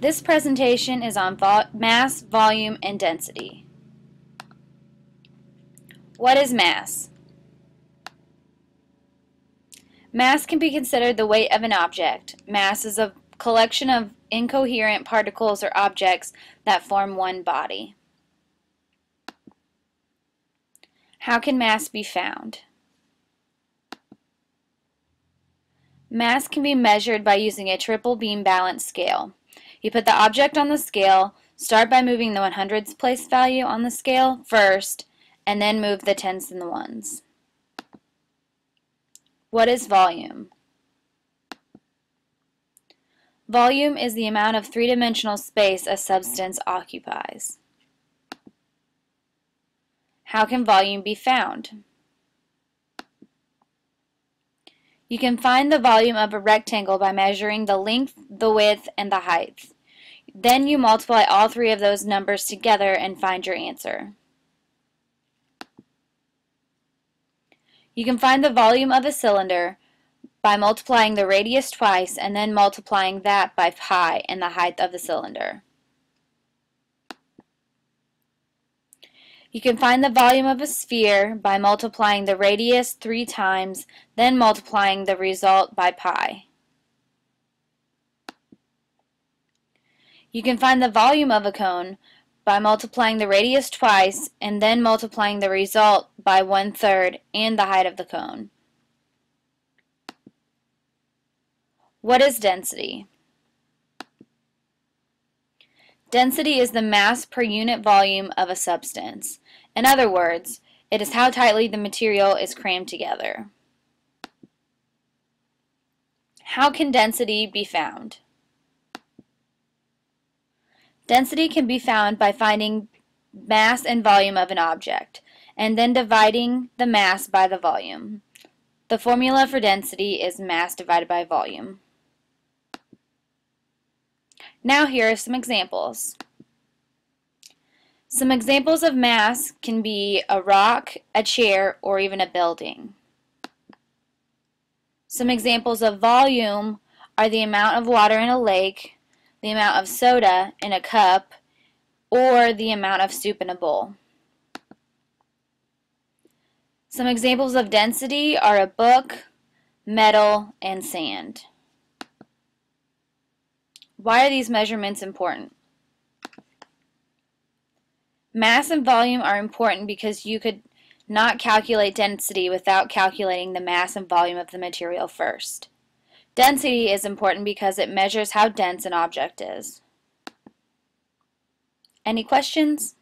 This presentation is on vol mass, volume, and density. What is mass? Mass can be considered the weight of an object. Mass is a collection of incoherent particles or objects that form one body. How can mass be found? Mass can be measured by using a triple beam balance scale. You put the object on the scale, start by moving the 100s place value on the scale first, and then move the tens and the ones. What is volume? Volume is the amount of three-dimensional space a substance occupies. How can volume be found? You can find the volume of a rectangle by measuring the length, the width, and the height. Then you multiply all three of those numbers together and find your answer. You can find the volume of a cylinder by multiplying the radius twice and then multiplying that by pi and the height of the cylinder. You can find the volume of a sphere by multiplying the radius three times, then multiplying the result by pi. You can find the volume of a cone by multiplying the radius twice and then multiplying the result by one-third and the height of the cone. What is density? Density is the mass per unit volume of a substance. In other words, it is how tightly the material is crammed together. How can density be found? Density can be found by finding mass and volume of an object, and then dividing the mass by the volume. The formula for density is mass divided by volume. Now here are some examples. Some examples of mass can be a rock, a chair, or even a building. Some examples of volume are the amount of water in a lake, the amount of soda in a cup, or the amount of soup in a bowl. Some examples of density are a book, metal, and sand. Why are these measurements important? Mass and volume are important because you could not calculate density without calculating the mass and volume of the material first. Density is important because it measures how dense an object is. Any questions?